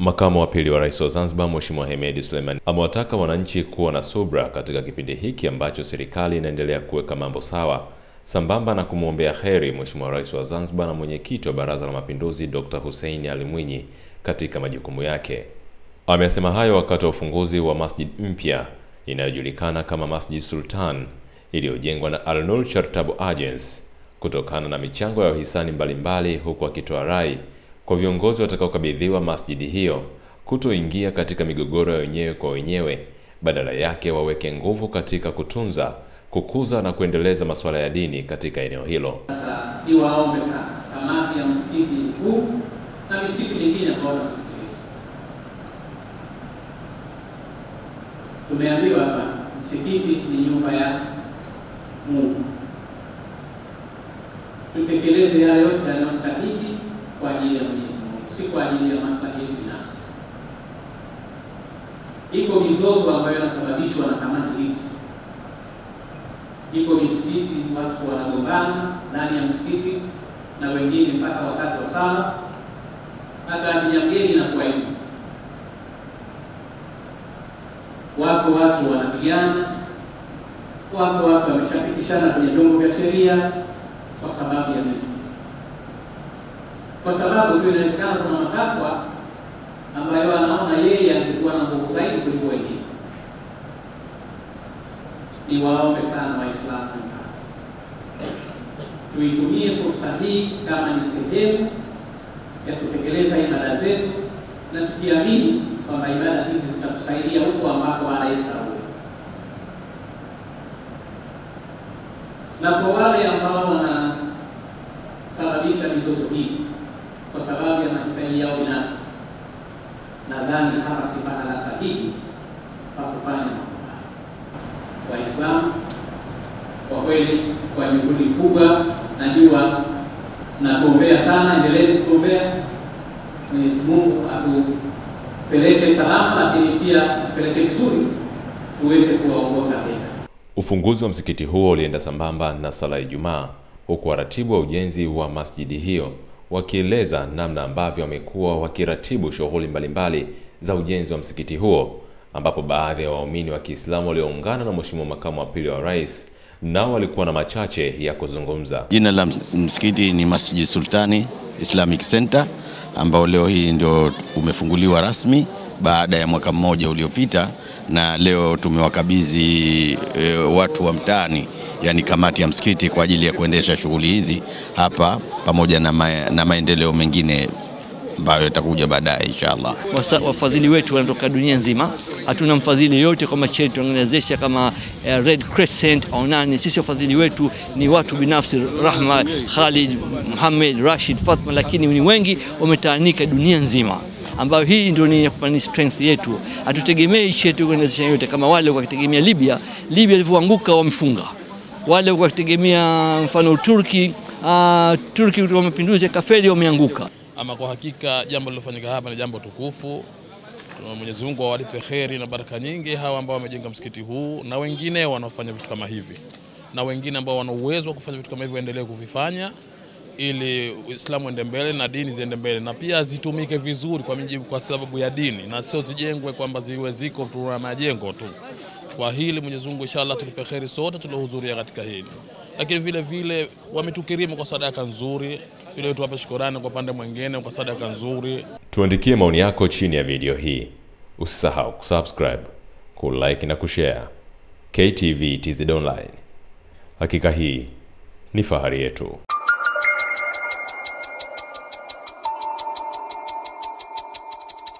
Makamu wa pili wa rais wa Zanzibar Mheshimiwa Hemedi Suleiman amewataka wananchi kuwa na subra katika kipindi hiki ambacho serikali inaendelea kuweka mambo sawa, sambamba na kumwombea heri Mheshimiwa rais wa Zanzibar na mwenyekiti wa Baraza la Mapinduzi Dr. Hussein Ali Mwinyi katika majukumu yake. Amesema hayo wakati wa ufunguzi wa masjid mpya inayojulikana kama Masjid Sultan iliyojengwa na Al Nur Charitable Agency kutokana na michango ya wahisani mbalimbali, huku akitoa rai kwa viongozi watakaokabidhiwa masjidi hiyo kutoingia katika migogoro ya wenyewe kwa wenyewe, badala yake waweke nguvu katika kutunza, kukuza na kuendeleza masuala ya dini katika eneo hilo. Sasa sana kamati ya msikiti na misikiti mingine wanasikiliza. tumeambiwa hapa msikiti ni nyumba ya Mungu, tutekeleze yale yote yanayostahili kwa ajili ya Mwenyezi Mungu, si kwa ajili ya maslahi yetu binafsi. Iko mizozo ambayo inasababishwa na kamati hizi. Iko misikiti watu wanagombana ndani ya msikiti na wengine mpaka wakati wa sala, hata akija na kwa hivyo. Wako watu wanapigana, wako watu wameshapitishana kwenye vyombo vya sheria kwa sababu ya misikiti kwa sababu tu inawezekana kuna matakwa ambayo anaona yeye angekuwa na nguvu zaidi kuliko wengine. Ni waombe sana Waislamu tuitumie fursa hii kama ni sehemu ya kutekeleza ibada zetu, na tukiamini kwamba ibada hizi zitatusaidia huko ambapo anaenda na kwa wale ambao wanasababisha mizozo hii kwa sababu ya mahitaji yao binafsi, nadhani hapa si mahala sahihi pa kufanya mambo hayo. Waislamu, kwa kweli, kwa juhudi kubwa, najua nagombea sana, endelee kugombea Mwenyezi Mungu atupeleke salama, lakini pia tupeleke vizuri, tuweze kuwaongoza tena. Ufunguzi wa msikiti huo ulienda sambamba na sala ya Ijumaa, huku waratibu wa ujenzi wa masjidi hiyo wakieleza namna ambavyo wamekuwa wakiratibu shughuli mbalimbali za ujenzi wa msikiti huo, ambapo baadhi ya waumini wa Kiislamu walioungana na Mheshimiwa Makamu wa Pili wa Rais nao walikuwa na machache ya kuzungumza. Jina la msikiti ni Masjid Sultani Islamic Center ambao leo hii ndio umefunguliwa rasmi baada ya mwaka mmoja uliopita, na leo tumewakabidhi e, watu wa mtaani yani kamati ya msikiti kwa ajili ya kuendesha shughuli hizi hapa pamoja na, ma, na maendeleo mengine ambayo yatakuja baadaye inshallah. Wafadhili wetu wanatoka dunia nzima, hatuna mfadhili yote kama charity organization kama uh, Red Crescent au nani. Sisi wafadhili wetu ni watu binafsi, Rahma, Khalid, Muhammad, Rashid, Fatma, lakini ni wengi wametaanika dunia nzima ambayo hii ndio ni strength yetu. Hatutegemei chetu organization yote kama wale wakitegemea Libya. Libya ilivyoanguka wamefunga wale wakitegemea mfano Turki, uh, Turki kutoka mapinduzi ya kafeli wameanguka. Ama kwa hakika jambo lilofanyika hapa ni jambo tukufu. Mwenyezi Mungu awalipe kheri na baraka nyingi hawa ambao wamejenga msikiti huu na wengine wanaofanya vitu kama hivi, na wengine ambao wana uwezo wa kufanya vitu kama hivi waendelee kuvifanya ili Uislamu ende mbele na dini ziende mbele, na pia zitumike vizuri kwa mijibu, kwa sababu ya dini, na sio zijengwe kwamba ziwe ziko tu na majengo tu. Kwa hili Mwenyezi Mungu inshallah tulipe kheri sote tuliohudhuria katika hili, lakini vile vile wametukirimu kwa sadaka nzuri, vile tuwape shukurani kwa pande mwingine kwa sadaka nzuri. Tuandikie maoni yako chini ya video hii, usisahau kusubscribe, kulike na kushare. KTV TZ Online, hakika hii ni fahari yetu.